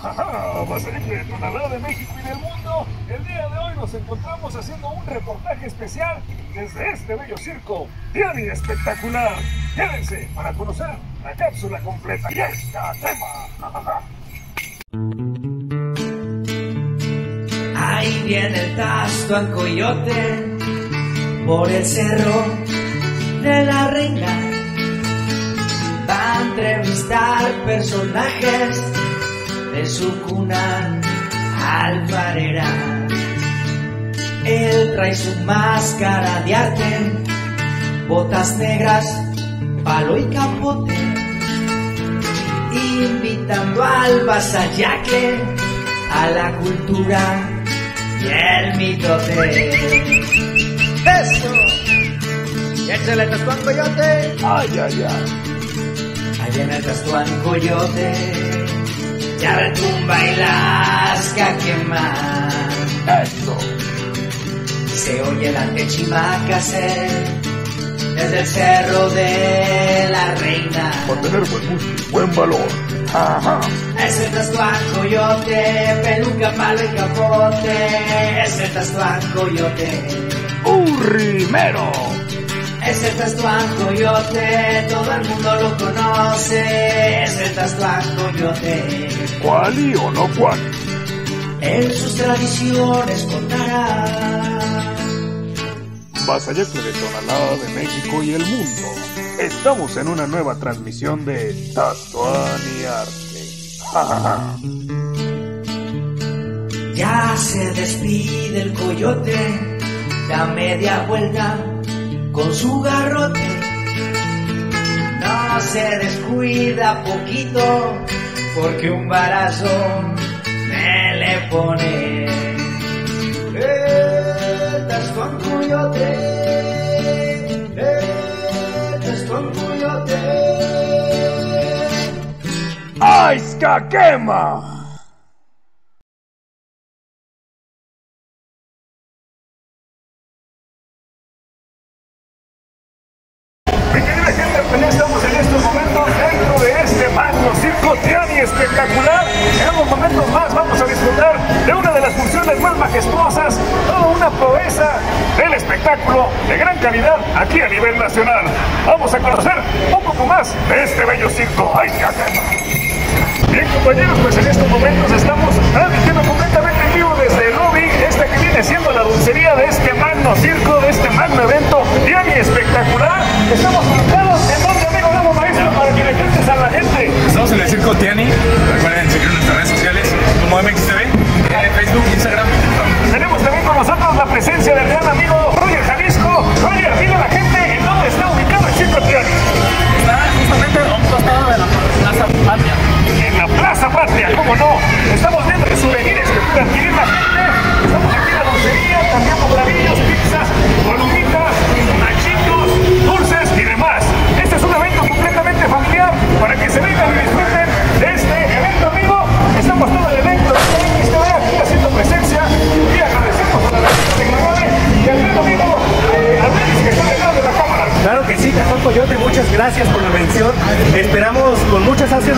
¡Ja, Basaliche de México y del mundo! El día de hoy nos encontramos haciendo un reportaje especial desde este bello circo. ¡Tiani espectacular! Quédense para conocer la cápsula completa y esta tema. Ahí viene el tasto coyote por el cerro de la reina. Va a entrevistar personajes de su cuna alfarera. Él trae su máscara de arte, botas negras, palo y capote, invitando al vasallaque a la cultura y el mitote. ¡Eso! ¡Y échale el Coyote! ¡Ay, ay, ay! Ahí viene el Tastuán Coyote, ya retumba y las quema. ¡Eso! Se oye la techimacase desde el cerro de la reina. Por tener buen gusto y buen valor. ¡Ajá! Es el Tastuán Coyote, peluca, palo y capote. Es el Tastuán Coyote. ¡Urrimero! Es el Tastuán Coyote, todo el mundo lo conoce. Es el Tastuán Coyote. ¿Cuál y o no cuál? En sus tradiciones contará. Vasallacle de Tonalá de México y el mundo. Estamos en una nueva transmisión de Tatuán y Arte. ¡Ja, ja, ja! Ya se despide el coyote, da media vuelta con su garrote. No se descuida poquito, porque un barazo me le pone. Estás con coyote, estás con coyote. ¡Ay, quema! De gran calidad aquí a nivel nacional. Vamos a conocer un poco más de este bello circo. ¡Ay, qué! Bien compañeros, pues en estos momentos estamos transmitiendo completamente en vivo desde el lobby, esta que viene siendo la dulcería de este magno circo, de este magno evento, Diani espectacular. Estamos ubicados en donde amigo Damo Maestro para que le cuentes a la gente. Estamos en el Circo Tiani. Recuerden seguir nuestras redes sociales como MXTV, Facebook, Instagram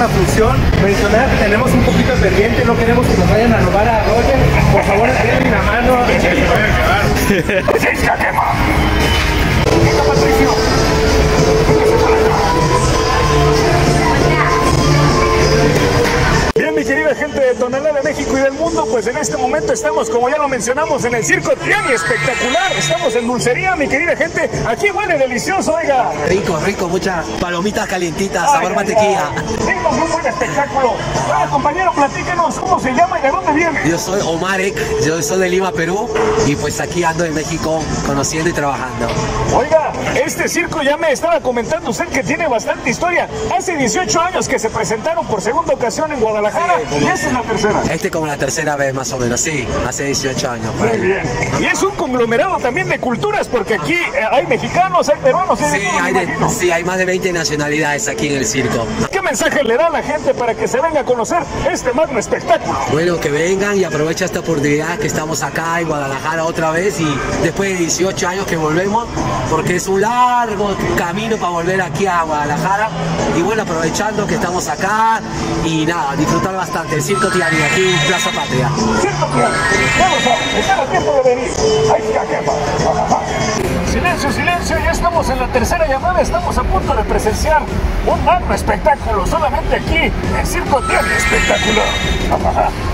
la función. Mencionar tenemos un poquito de pendiente, no queremos que nos vayan a robar a Roger. Por favor, denle mano. Pues en este momento estamos, como ya lo mencionamos, en el Circo Tiani espectacular. Estamos en dulcería, mi querida gente. Aquí huele delicioso, oiga. Rico, rico, muchas palomitas calientitas, Ay, sabor ay, mantequilla. Tenemos un buen espectáculo. Ahora, compañero, platíquenos cómo se llama y de dónde viene. Yo soy Omarek, yo soy de Lima, Perú, y pues aquí ando en México conociendo y trabajando. Oiga, este circo ya me estaba comentando usted que tiene bastante historia. Hace 18 años que se presentaron por segunda ocasión en Guadalajara y esta es la tercera. Este como la tercera vez más o menos, sí, hace 18 años. Muy bien. Y es un conglomerado también de culturas porque aquí eh, hay mexicanos, hay peruanos, hay de Sí hay, de- sí, hay más de 20 nacionalidades aquí en el circo. ¿Qué mensaje le da a la gente para que se venga a conocer este magno espectáculo? Bueno, que vengan y aprovecha esta oportunidad que estamos acá en Guadalajara otra vez y después de 18 años que volvemos, porque es un largo camino para volver aquí a Guadalajara. Y bueno, aprovechando que estamos acá y nada, disfrutar bastante. El Circo Tiani aquí en Plaza Patria. Ya lo sabes, está tiempo de venir. ¡Ay, qué jefa! Silencio, silencio, ya estamos en la tercera llamada, estamos a punto de presenciar un magno espectáculo, solamente aquí en Circo Tiani Espectacular.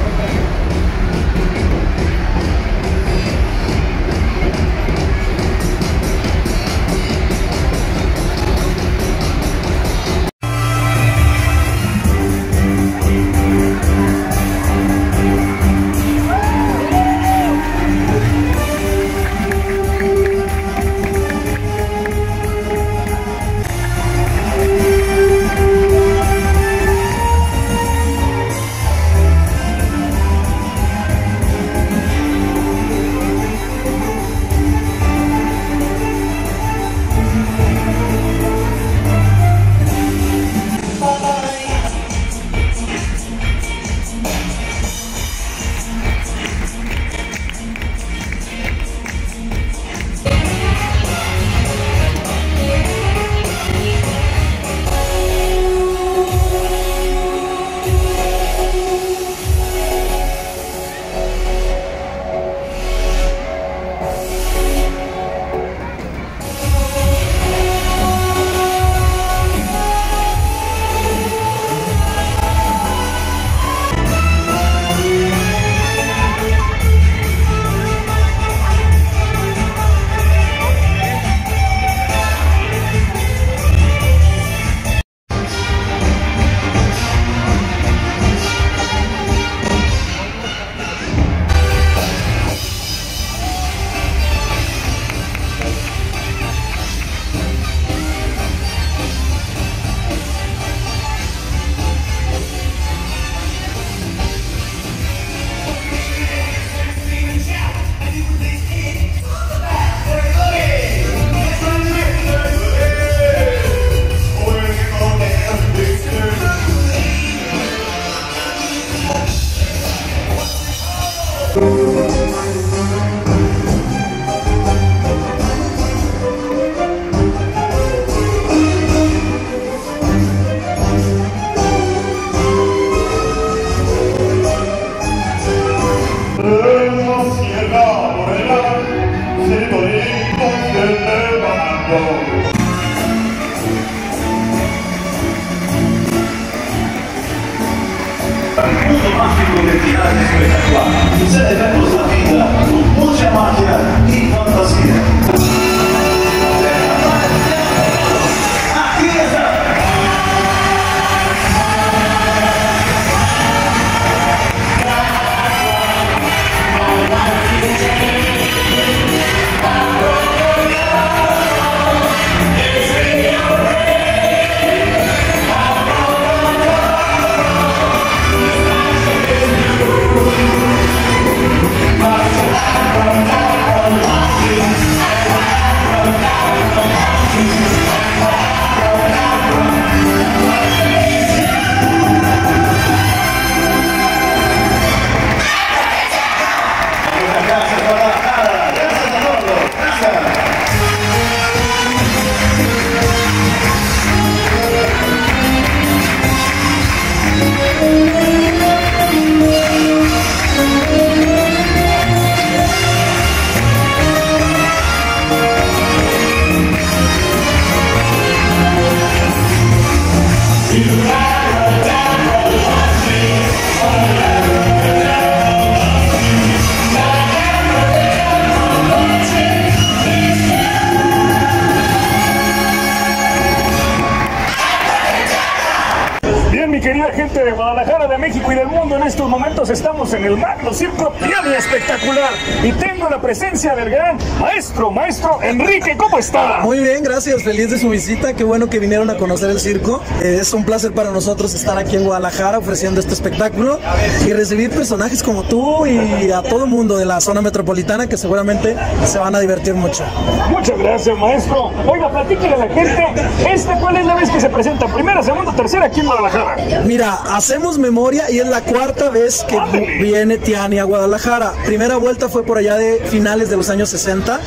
querida gente de Guadalajara, de México y del mundo, en estos momentos estamos en el Magno Circo Tiani Espectacular y tengo la presencia del gran maestro, maestro Enrique, ¿cómo está? Muy bien, gracias, feliz de su visita, qué bueno que vinieron a conocer el circo. Eh, es un placer para nosotros estar aquí en Guadalajara ofreciendo este espectáculo y recibir personajes como tú y a todo el mundo de la zona metropolitana que seguramente se van a divertir mucho. Muchas gracias, maestro. Oiga, platíquele a la gente, ¿este cuál es la vez que se presenta? ¿Primera, segunda, tercera aquí en Guadalajara? Mira, hacemos memoria y es la cuarta vez que viene Tiani a Guadalajara. Primera vuelta fue por allá de finales de los años 60,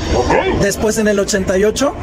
después en el 88,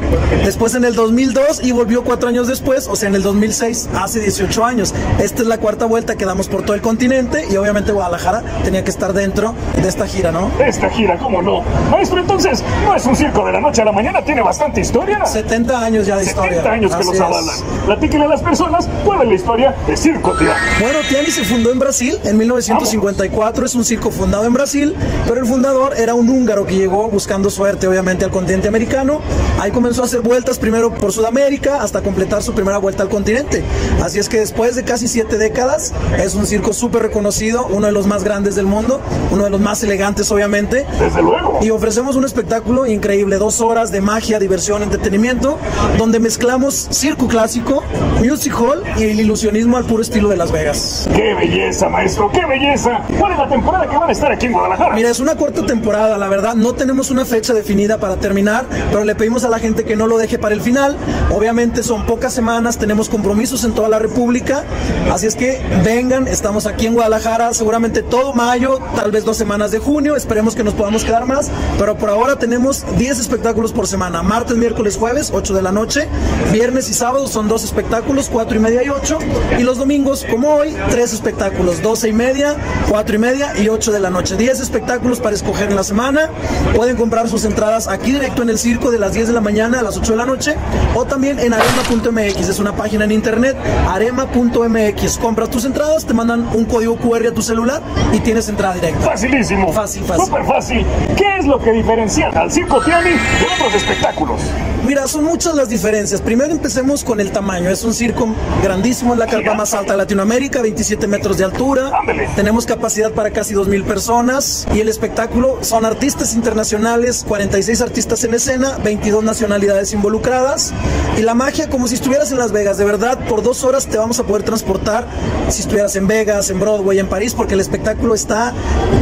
después en el 2002 y volvió cuatro años después, o sea, en el 2006, hace 18 años. Esta es la cuarta vuelta que damos por todo el continente y obviamente Guadalajara tenía que estar dentro de esta gira, ¿no? Esta gira, ¿cómo no? Maestro, entonces, no es un circo de la noche a la mañana, tiene bastante historia. 70 años ya de 70 historia. años que Así los avalan. Platíquenle a las personas cuál es la historia de Circo Tiani. Bueno, Tiani se fundó en Brasil en 1954, es un circo fundado en Brasil, pero el fundador era un húngaro que llegó buscando suerte obviamente al continente americano. Ahí comenzó a hacer vueltas primero por Sudamérica hasta completar su primera vuelta al continente. Así es que después de casi siete décadas es un circo súper reconocido, uno de los más grandes del mundo, uno de los más elegantes obviamente. Desde luego. Y ofrecemos un espectáculo increíble, dos horas de magia, diversión, entretenimiento, donde mezclamos circo clásico, music hall y el ilusionismo al puro estilo de Las Vegas. ¡Qué belleza, maestro! ¡Qué belleza! ¿Cuál es la temporada que van a estar aquí en Guadalajara? Mira, es una corta temporada, la verdad. No tenemos una fecha definida para terminar, pero le pedimos a la gente que no lo deje para el final. Obviamente son pocas semanas, tenemos compromisos en toda la República. Así es que vengan, estamos aquí en Guadalajara, seguramente todo mayo, tal vez dos semanas de junio. Esperemos que nos podamos quedar más, pero por ahora tenemos 10 espectáculos por semana: martes, miércoles, jueves, 8 de la noche. Viernes y sábado son dos espectáculos, 4 y media y 8. Y los domingos, como hoy, tres espectáculos: 12 y media, 4 y media y 8 de la noche. 10 espectáculos para escoger en la semana. Pueden comprar sus entradas aquí directo en el circo de las 10 de la mañana a las 8 de la noche o también en arema.mx. Es una página en internet, arema.mx. Compras tus entradas, te mandan un código QR a tu celular y tienes entrada directa. Facilísimo. Fácil, fácil. Súper fácil. ¿Qué es lo que diferencia al Circo Tiani de otros espectáculos? Mira, son muchas las diferencias. Primero empecemos con el tamaño. Es un circo grandísimo, es la carpa más alta de Latinoamérica, 27 metros de altura. Tenemos capacidad para casi 2.000 personas. Y el espectáculo son artistas internacionales, 46 artistas en escena, 22 nacionalidades involucradas. Y la magia como si estuvieras en Las Vegas. De verdad, por dos horas te vamos a poder transportar si estuvieras en Vegas, en Broadway, en París, porque el espectáculo está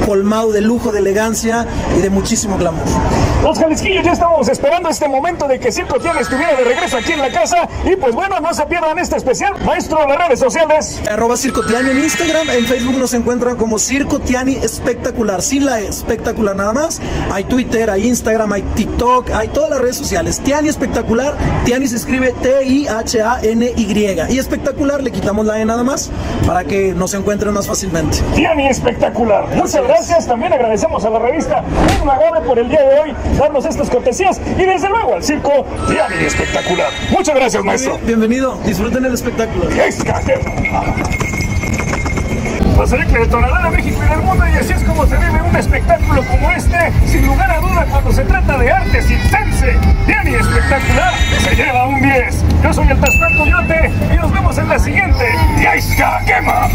colmado de lujo, de elegancia y de muchísimo glamour. Los Jalisquillos ya estábamos esperando este momento de que Circo Tiani estuviera de regreso aquí en la casa. Y pues bueno, no se pierdan este especial. Maestro, las redes sociales. Arroba Circo Tiani en Instagram, en Facebook nos encuentran como Circo Tiani Espectacular, sin la E, espectacular nada más. Hay Twitter, hay Instagram, hay TikTok, hay todas las redes sociales. Tiani Espectacular, Tiani se escribe T-I-H-A-N-Y. Y espectacular le quitamos la E nada más para que nos encuentren más fácilmente. Tiani espectacular. Muchas gracias. También agradecemos a la revista Un Agave por el día de hoy darnos estas cortesías y desde luego al circo Tiani espectacular. Muchas gracias, maestro. Bienvenido, disfruten el espectáculo. Pasaré que detonará de México y del mundo y así es como se vive un espectáculo como este, sin lugar a duda cuando se trata de arte circense. Tiani espectacular, se lleva un 10. Yo soy el Tasman Coyote y nos vemos en la siguiente. ¡Yaiska Quema!